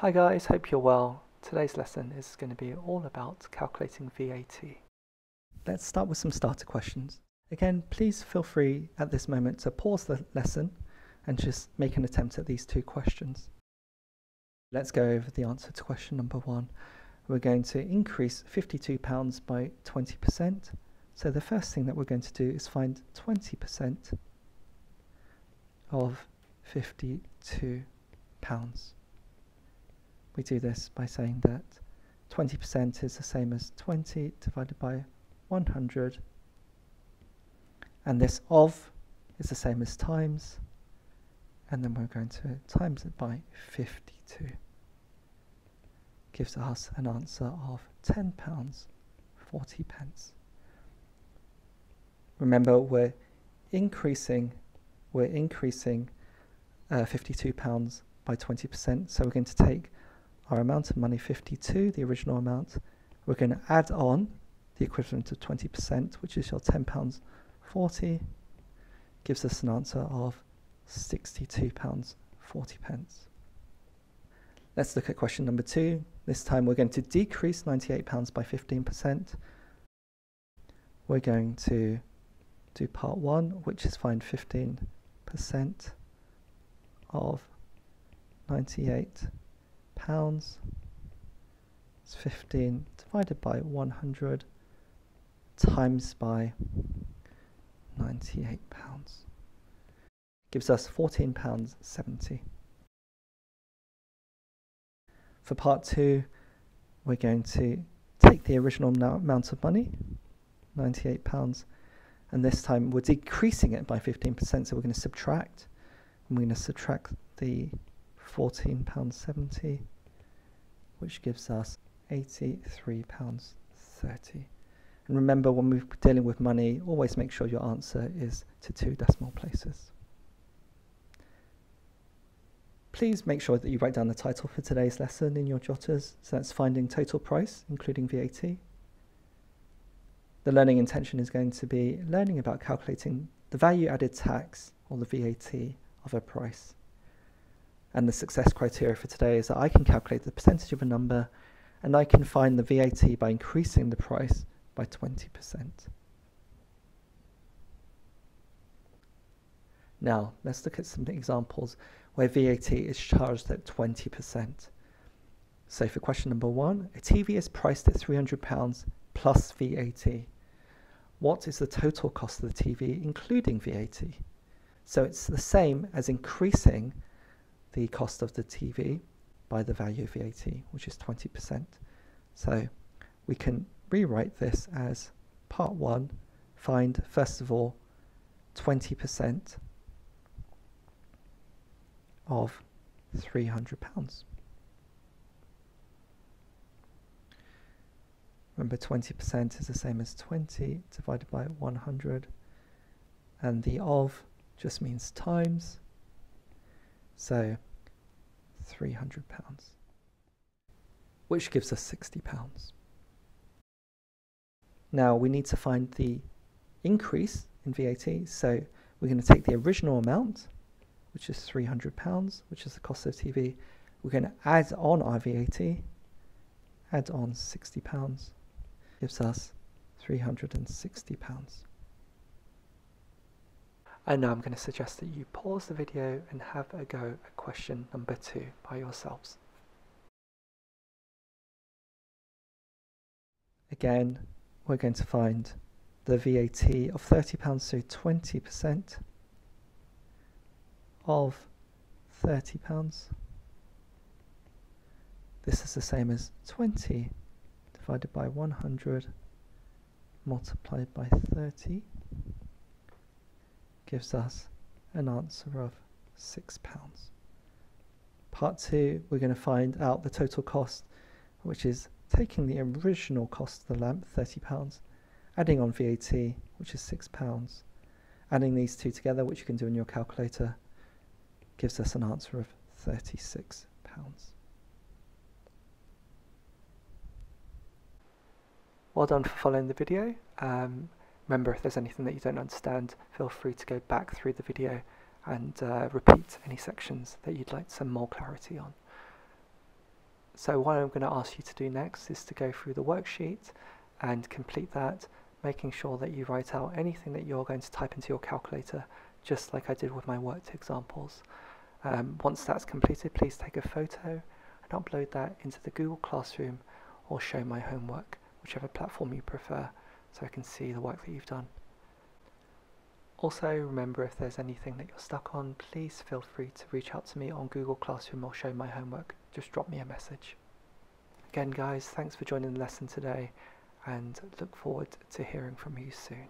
Hi guys, hope you're well. Today's lesson is going to be all about calculating VAT. Let's start with some starter questions. Again, please feel free at this moment to pause the lesson and just make an attempt at these two questions. Let's go over the answer to question number one. We're going to increase £52 by 20%. So the first thing that we're going to do is find 20% of 52 pounds. We do this by saying that 20% is the same as 20 divided by 100 and this of is the same as times. And then we're going to times it by 52 gives us an answer of 10 pounds 40 pence. Remember we're increasing we're increasing uh, 52 pounds by 20% so we're going to take our amount of money 52 the original amount we're going to add on the equivalent of 20% which is your 10 pounds 40 gives us an answer of 62 pounds 40 pence. Let's look at question number two. This time we're going to decrease 98 pounds by 15% we're going to do part one which is find 15% of 98 pounds. Is 15 divided by 100 times by 98 pounds. Gives us 14 pounds 70 for part two we're going to take the original amount of money 98 pounds and this time we're decreasing it by 15% so we're going to subtract. And we're going to subtract the £14.70 which gives us £83.30 and remember when we're dealing with money always make sure your answer is to two decimal places Please make sure that you write down the title for today's lesson in your jotters. So that's finding total price, including VAT. The learning intention is going to be learning about calculating the value added tax or the VAT of a price. And the success criteria for today is that I can calculate the percentage of a number and I can find the VAT by increasing the price by 20%. Now, let's look at some examples where VAT is charged at 20%. So for question number one, a TV is priced at £300 plus VAT what is the total cost of the TV including VAT. So it's the same as increasing the cost of the TV by the value of VAT, which is 20%. So we can rewrite this as part one, find first of all 20% of £300. Remember 20% is the same as 20 divided by 100 and the of just means times so 300 pounds which gives us 60 pounds. Now we need to find the increase in VAT so we're going to take the original amount which is 300 pounds which is the cost of TV we're going to add on our VAT add on 60 pounds gives us £360. And now I'm going to suggest that you pause the video and have a go at question number two by yourselves. Again, we're going to find the VAT of £30, so 20% of £30. This is the same as 20 divided by 100 multiplied by 30 gives us an answer of £6. Part 2 we're going to find out the total cost which is taking the original cost of the lamp £30 adding on VAT which is £6 adding these two together which you can do in your calculator gives us an answer of £36. Well done for following the video. Um, remember, if there's anything that you don't understand, feel free to go back through the video and uh, repeat any sections that you'd like some more clarity on. So what I'm going to ask you to do next is to go through the worksheet and complete that, making sure that you write out anything that you're going to type into your calculator, just like I did with my worked examples. Um, once that's completed, please take a photo and upload that into the Google Classroom or show my homework, whichever platform you prefer, so I can see the work that you've done. Also, remember if there's anything that you're stuck on, please feel free to reach out to me on Google Classroom or show my homework. Just drop me a message. Again, guys, thanks for joining the lesson today and look forward to hearing from you soon.